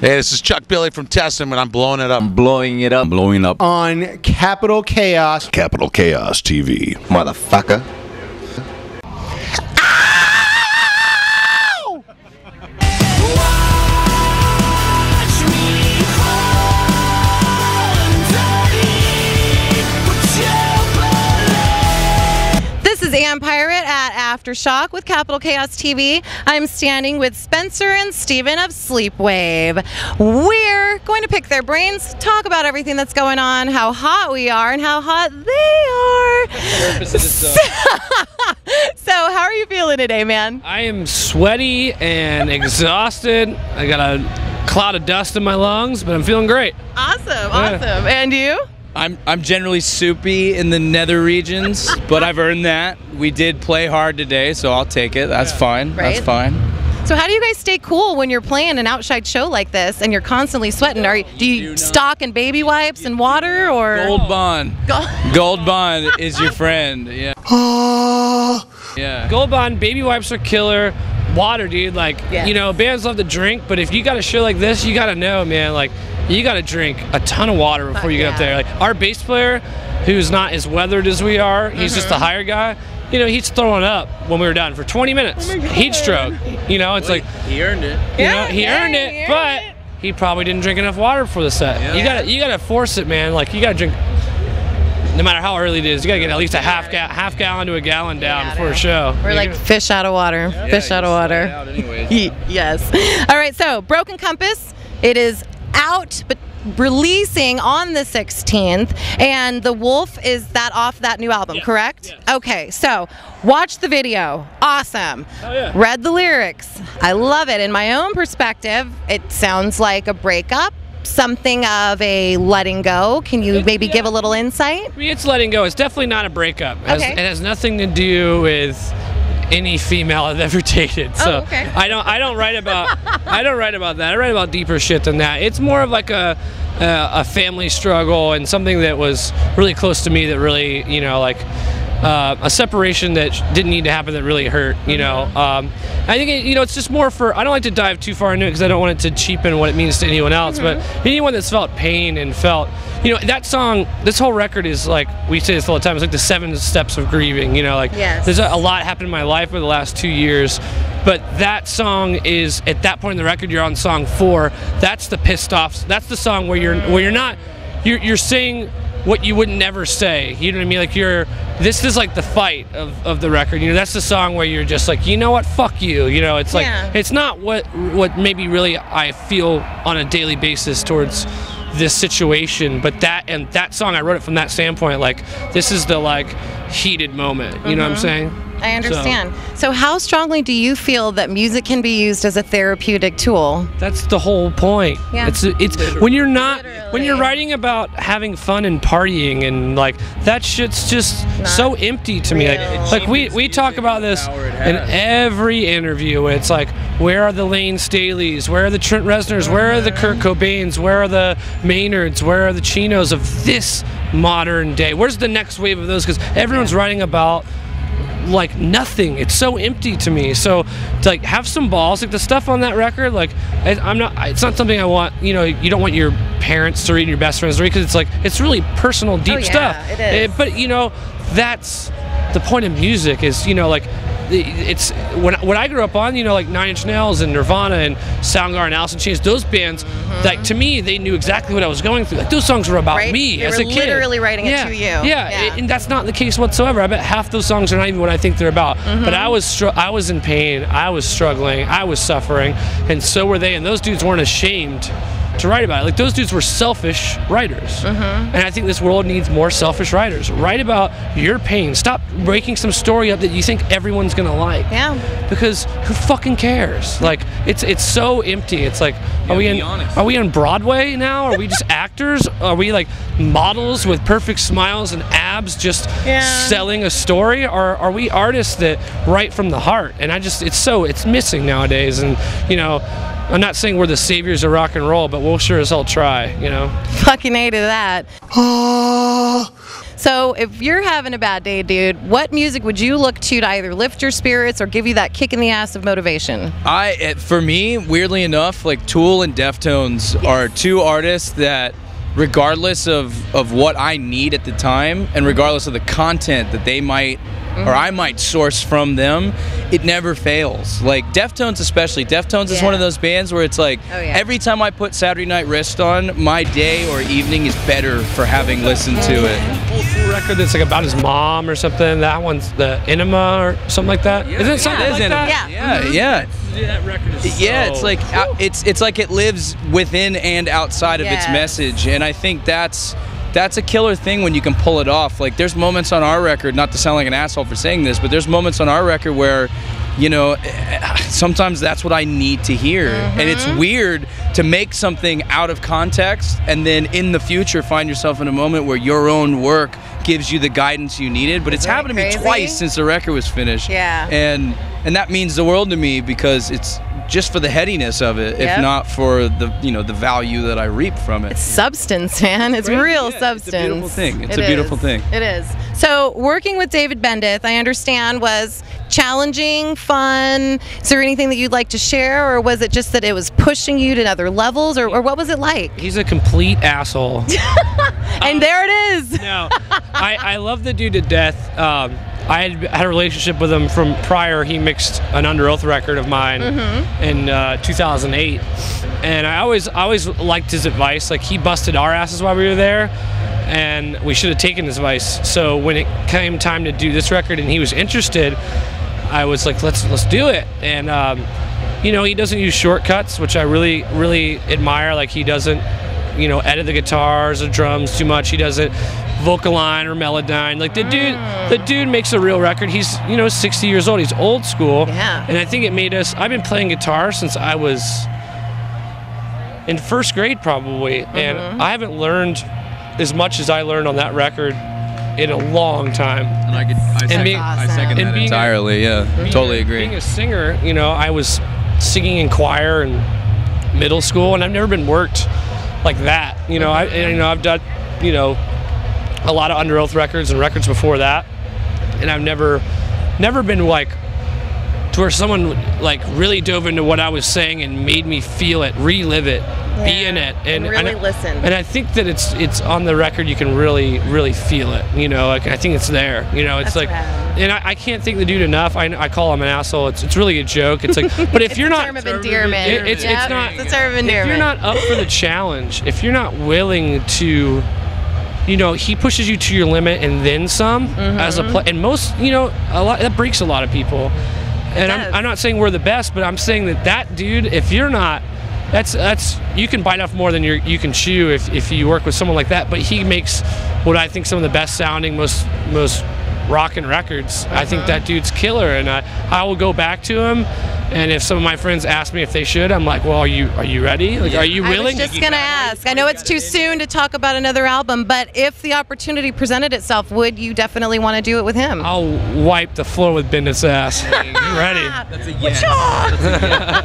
Hey, this is Chuck Billy from Testament. I'm blowing it up. I'm blowing it up, I'm blowing up. on Capital Chaos. Capital Chaos TV. Motherfucker. Aftershock with Capital Chaos TV. I'm standing with Spencer and Stephen of Sleepwave. We're going to pick their brains, talk about everything that's going on, how hot we are, and how hot they are. Uh, so, how are you feeling today, man? I am sweaty and exhausted. I got a cloud of dust in my lungs, but I'm feeling great. Awesome, awesome. And you? I'm I'm generally soupy in the nether regions, but I've earned that. We did play hard today, so I'll take it. That's fine. That's fine. So, how do you guys stay cool when you're playing an outside show like this and you're constantly sweating? Are you, do you stock in baby wipes and water or? Gold Bond. Gold- Gold Bond is your friend. Yeah. Ah. Yeah. Gold Bond, baby wipes are killer. Water, dude. Like, Yes. you know, bands love to drink, but if you got a show like this, you got to know, man, like, you got to drink a ton of water before Fuck you get up there. Like, our bass player, who's not as weathered as we are, he's just a Mm-hmm. higher guy. You know, he's throwing up when we were done for 20 minutes. Heat stroke. You know, it's like, He earned it. You Yeah, know, he yeah, earned he it, earned but it. he probably didn't drink enough water before the set. Yeah. You gotta, you gotta force it, man. Like you gotta drink. No matter how early it is, you gotta get at least a half ga- half gallon to a gallon down Yeah, before a show. We're like fish out of water. fish out of water. Out anyways. Yes. All right, so Broken Compass, it is out, but releasing on the 16th. And The Wolf is that off that new album, Yeah, correct? yeah. Okay, so watch the video. Awesome. Oh, yeah. Read the lyrics. I love it. In my own perspective, it sounds like a breakup. Something of a letting go. Can you maybe yeah. give a little insight? I mean, it's letting go. It's definitely not a breakup. It has, Okay. it has nothing to do with any female I've ever dated. So Oh, okay. I don't I don't write about I don't write about that. I write about deeper shit than that. It's more of like a a, a family struggle and something that was really close to me that really you know like. Uh, a separation that didn't need to happen that really hurt, you know. Um, I think it, you know it's just more for. I don't like to dive too far into it because I don't want it to cheapen what it means to anyone else. But anyone that's felt pain and felt, you know, that song, this whole record is like we say this all the time. It's like the seven steps of grieving. You know, like Yes. there's a, a lot happened in my life over the last two years, but that song is at that point in the record. You're on song four. That's the pissed off. That's the song where you're where you're not. You're, you're saying what you would never say. You know what I mean? Like you're. This is like the fight of, of the record. You know, that's the song where you're just like, you know what? Fuck you. You know, it's like Yeah. it's not what what maybe really I feel on a daily basis towards this situation, but that and that song I wrote it from that standpoint. Like this is the like heated moment. You know what I'm mm-hmm. saying? I understand. So, how strongly do you feel that music can be used as a therapeutic tool? That's the whole point. Yeah. It's it's when you're not when you're writing about having fun and partying and like that shit's just so empty to me. Like, like we we talk about this in every interview. It's like where are the Lane Staleys? Where are the Trent Reznors? Where are the Kurt Cobains? Where are the Maynards? Where are the Chinos of this modern day? Where's the next wave of those? Because everyone's writing about like nothing. It's so empty to me. So to like have some balls, like the stuff on that record, like I, I'm not. It's not something I want. You know, you don't want your parents to read, and your best friends to read, because it's like it's really personal, deep Oh, yeah, stuff. it is. Eh, but you know, that's the point of music. Is you know like. It's when when I grew up on you know like Nine Inch Nails and Nirvana and Soundgarden, and Alice in Chains, those bands, mm-hmm. like to me they knew exactly what I was going through. Like those songs were about Right? me They as a kid. literally writing it to you. Yeah, Yeah. and that's not the case whatsoever. I bet half those songs are not even what I think they're about. Mm-hmm. But I was str- I was in pain. I was struggling. I was suffering, and so were they. And those dudes weren't ashamed to write about it. Like those dudes were selfish writers. Mm-hmm. And I think this world needs more selfish writers. Write about your pain. Stop making some story up that you think everyone's gonna like. Yeah. Because who fucking cares? Like it's it's so empty. It's like are we in honest. are we on Broadway now? Are we just actors? Are we like models with perfect smiles and abs just Yeah. selling a story? Or are we artists that write from the heart? And I just it's so it's missing nowadays. And you know, I'm not saying we're the saviors of rock and roll, but we'll sure as hell try. You know. Fucking hated that. So if you're having a bad day, dude, what music would you look to to either lift your spirits or give you that kick in the ass of motivation? I it- for me, weirdly enough, like Tool and Deftones are two artists that regardless of of what I need at the time and regardless of the content that they might Mm-hmm. or I might source from them, it never fails. Like Deftones especially. Deftones is one of those bands where it's like Oh, yeah. every time I put Saturday Night Wrist on, my day or evening is better for having listened to it. Mm-hmm. Old school record that's like about his mom or something. That one's the Ænima or something like that. Isn't it something It is like in- that? Yeah. Yeah, mm-hmm. yeah. Dude, that record is yeah it's like uh, it's it's like it lives within and outside of its message and i think that's that's a killer thing when you can pull it off like there's moments on our record not to sound like an asshole for saying this but there's moments on our record where you know sometimes that's what i need to hear and it's Mm-hmm. weird to make something out of context and then in the future find yourself in a moment where your own work gives you the guidance you needed but it's Isn't that happened to me twice since the record was finished Yeah. and and that means the world to me because it's just for the headiness of it, Yep. if not for the you know the value that I reap from it. It's Substance, man. It's Right? real Yeah, it's a substance. beautiful thing. It's It a beautiful is. thing. It is. So, working with David Bendeth, I understand, was challenging, fun. Is there anything that you'd like to share, or was it just that it was pushing you to other levels, or, or what was it like? He's a complete asshole. And there it is. no, I, I love the dude to death. Um, I had had a relationship with him from prior. He mixed an Underoath record of mine in uh, 2008, and I always I always liked his advice. Like he busted our asses while we were there, and we should have taken his advice. So when it came time to do this record, and he was interested, I was like, let's let's do it. And um, you know, he doesn't use shortcuts, which I really really admire. Like he doesn't you know, edit the guitars or drums too much. He doesn't VocAlign or melodyne. Like the dude, the dude makes a real record. He's you know 60 years old. He's old school. Yeah. And I think it made us. I've been playing guitar since I was in first grade probably, mm-hmm. and I haven't learned as much as I learned on that record in a long time. And I could I second, being- I second and that being a- entirely. yeah, totally agree. Being a singer, you know, I was singing in choir in middle school, and I've never been worked like that. You know, I you know I've done, you know, a lot of Underoath records and records before that, and I've never, never been like to where someone like really dove into what I was saying and made me feel it, relive it, be in it, and really I- listen. And I think that it's it's on the record. You can really really feel it. You know, like I think it's there. You know, it's That's like, and I, I can't thank the dude enough. I, I call him an asshole. It's it's really a joke. It's like, but if you're It's a not term of endearment. it- it's, Yep, it's not. It's a term of If you're not up for the challenge, if you're not willing to, you know, he pushes you to your limit and then some as Mm-hmm. a play. And most, you know, a lot that breaks a lot of people. And. I'm, I'm not saying we're the best, but I'm saying that that dude, if you're not, that's that's you can bite off more than you you can chew if, if you work with someone like that. But he makes what I think some of the best sounding, most most rocking records. I think uh-huh. that dude's killer, and I I will go back to him. And if some of my friends ask me if they should, I'm like, well, are you are you ready? Like, are you I willing? was just gonna ask. I know it's too soon to talk about another album, but if the opportunity presented itself, would you definitely want to do it with him? I'll wipe the floor with Bendeth's ass. You ready? That's a yes.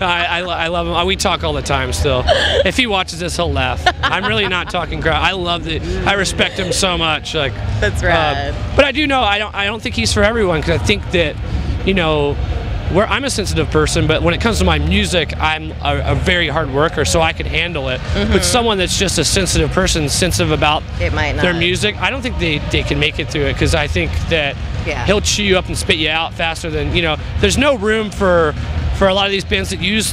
I, I, I love him. We talk all the time still. If he watches this, he'll laugh. I'm really not talking crap. I love the. I respect him so much. Like That's uh, rad. but I do know I don't. I don't think he's for everyone because I think that, you know. Where I'm a sensitive person, but when it comes to my music, I'm a, a very hard worker, so I can handle it. But someone that's just a sensitive person, sensitive about Mm-hmm. It might their music, I don't think they, they can make it through it because I think that Yeah. he'll chew you up and spit you out faster than you know. There's no room for for a lot of these bands that use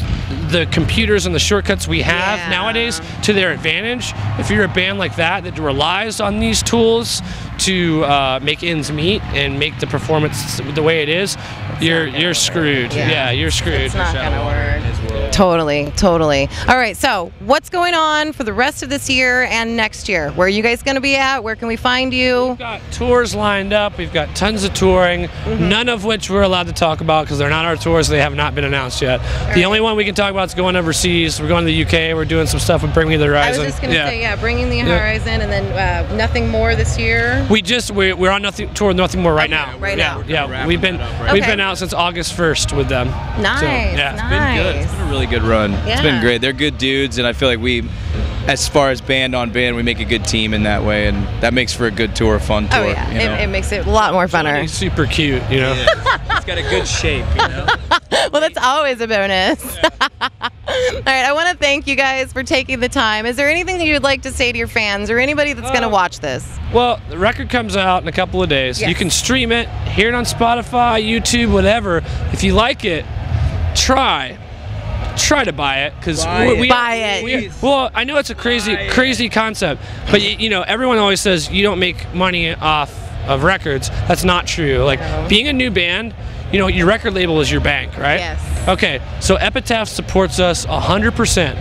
the computers and the shortcuts we have Yeah. nowadays to their advantage. If you're a band like that that relies on these tools to uh, make ends meet and make the performance the way it is, you're you're screwed. Yeah. Yeah, you're screwed. It's not gonna work. Totally, totally. All right, so what's going on for the rest of this year and next year? Where are you guys going to be at? Where can we find you? We've got tours lined up. We've got tons of touring, Mm-hmm. none of which we're allowed to talk about because they're not our tours. They have not been announced yet. the only one we can talk about is going overseas. We're going to the UK. We're doing some stuff with Bring Me the Horizon. I Horizon. was just going to say, yeah, bringing the horizon, and then uh, nothing more this year. We just we're, we're on nothing tour with nothing more right now. right yeah, now. Yeah, we've been we've Okay. been out since August first with them. Nice, So, yeah, it's nice. been good. It's been a really good run. It's been great. They're good dudes, and I feel like we as far as band on band, we make a good team in that way, and that makes for a good tour, a fun tour. Oh yeah, you know? it, it makes it a lot more funner. He's super cute, you know. He's got a good shape, you know. well, that's always a bonus. All right, I want to thank you guys for taking the time. Is there anything that you'd like to say to your fans or anybody that's going to Uh, watch this? Well, the record comes out in a couple of days. Yes. You can stream it, hear it on Spotify, YouTube, whatever. If you like it, try. Try to buy it because Buy we. Buy it. we- well, I know it's a crazy, crazy concept, but you, you know, everyone always says you don't make money off of records. That's not true. Like being a new band, you know, your record label is your bank, right? Yes. Okay, so Epitaph supports us 100%.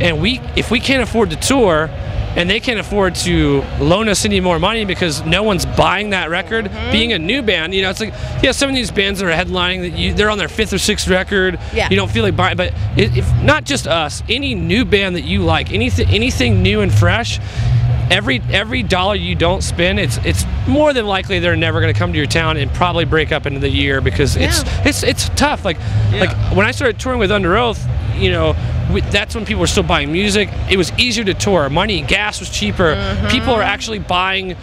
And we if we can't afford to tour and they can't afford to loan us any more money because no one's buying that record, Mm-hmm. being a new band, you know, it's like yeah, some of these bands that are headlining that you they're on their fifth or sixth record. Yeah. You don't feel like buying but it, if not just us, any new band that you like, anything anything new and fresh, every every dollar you don't spend, it's it's more than likely they're never going to come to your town and probably break up into the year because it's Yeah. it's it's tough. Like like when I started touring with Underoath, you know, we, that's when people were still buying music. It was easier to tour. Money, gas was cheaper. Mm-hmm. People are actually buying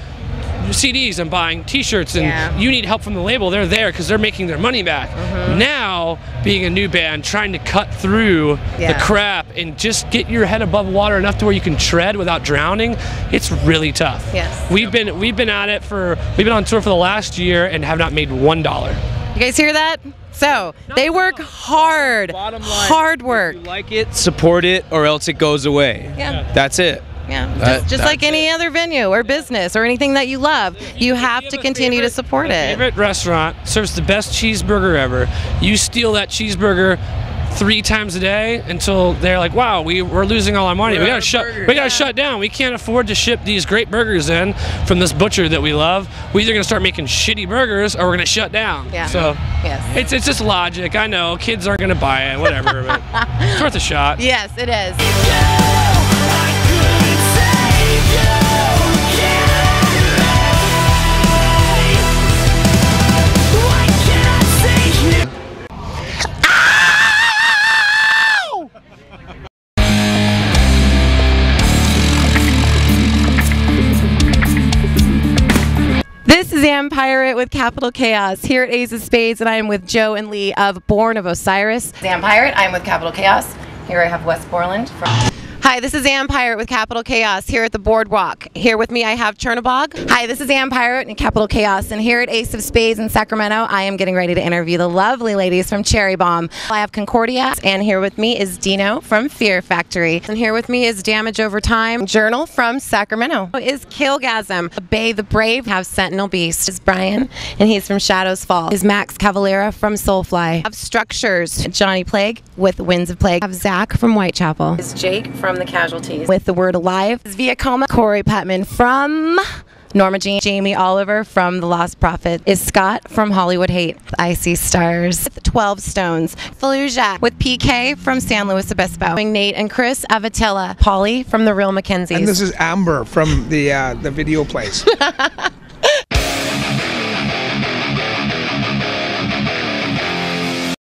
CDs and buying T-shirts, and Yeah. you need help from the label. They're there because they're making their money back. Mm-hmm. Now, being a new band, trying to cut through Yeah. the crap and just get your head above water enough to where you can tread without drowning, it's really tough. Yes. We've been we've been at it for we've been on tour for the last year and have not made one dollar. You guys hear that? So they work hard. Bottom line, Hard work. If you like it, support it, or else it goes away. Yeah. That's it. Yeah, That- just, just like any other venue or business or anything that you love, you have to continue to support it. Favorite restaurant serves the best cheeseburger ever. You steal that cheeseburger three times a day until they're like, "Wow, we we're losing all our money. We're we gotta shut. burgers." We gotta shut down. We can't afford to ship these great burgers in from this butcher that we love. We're either gonna start making shitty burgers or we're gonna shut down. Yeah. So Yes. it's it's just logic. I know kids aren't gonna buy it. Whatever. but it's worth a shot. Yes, it is. This Am Pirate with Capital Chaos here at Ace of Spades, and I am with Joe and Lee of Born of Osiris. Am Pirate, I am with Capital Chaos. Here I have Wes Borland from. Hi, this is Am Pirate with Capital Chaos here at the Boardwalk. Here with me, I have Chernobog. Hi, this is Am Pirate and Capital Chaos, and here at Ace of Spades in Sacramento, I am getting ready to interview the lovely ladies from Cherry Bomb. I have Concordia, and here with me is Dino from Fear Factory, and here with me is Damage Over Time Journal from Sacramento. Is Killgasm. Bay the Brave have Sentinel Beast. Is Brian, and he's from Shadows Fall. Is Max Cavalera from Soulfly. Have Structures. Johnny Plague with Winds of Plague. Have Zach from Whitechapel. Is Jake from The Casualties with The Word Alive. Is Via Coma. Corey Putman from Norma Jean, Jamie Oliver from The Lost Prophet, is Scott from Hollywood Hate, Icy Stars, with 12 Stones, Fallujah with PK from San Luis Obispo, Nate and Chris Avatilla, Polly from The Real McKenzies. And this is Amber from the uh, the video place.